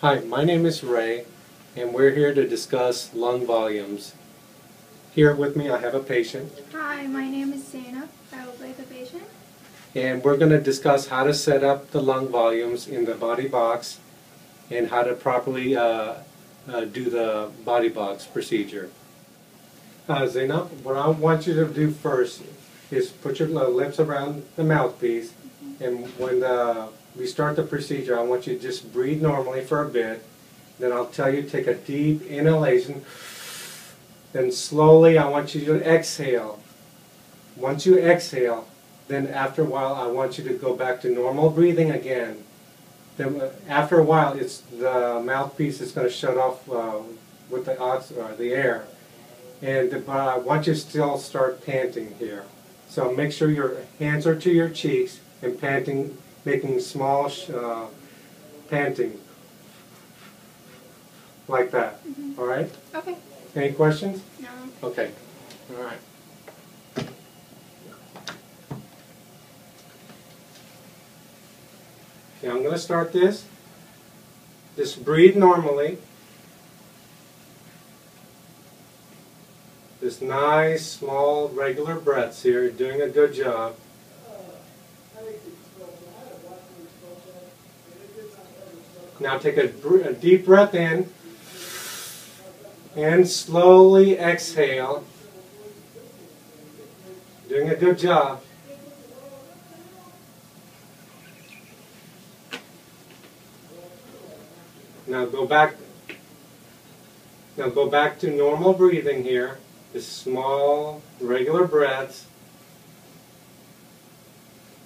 Hi, my name is Ray, and we're here to discuss lung volumes. Here with me, I have a patient, Hi, my name is Zainab. I will be the patient. and we're going to discuss how to set up the lung volumes in the body box and how to properly uh, uh, do the body box procedure. Uh, Zainab, what I want you to do first is put your lips around the mouthpiece, and when the, we start the procedure, I want you to just breathe normally for a bit. Then I'll tell you take a deep inhalation. Then slowly, I want you to exhale. Once you exhale, then after a while, I want you to go back to normal breathing again. Then uh, after a while, it's the mouthpiece is going to shut off uh, with the ox or the air, and but I want you to still start panting here. So make sure your hands are to your cheeks and panting, making small uh, panting like that. Mhm. All right. Okay. Any questions? No. Okay. All right. Okay, I'm going to start this. Just breathe normally. Just nice, small, regular breaths here. You're doing a good job. Now take a, a deep breath in and slowly exhale. Doing a good job. Now go back. Now go back to normal breathing here. Just small, regular breaths.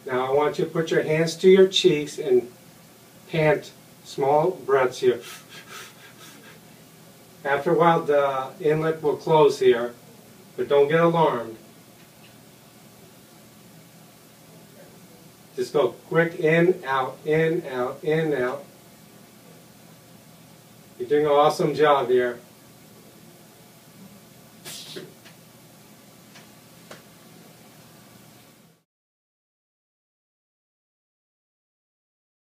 Now I want you to put your hands to your cheeks and pant small breaths here. After a while, the inlet will close here, but don't get alarmed. Just go quick in, out, in, out, in, out. You're doing an awesome job here.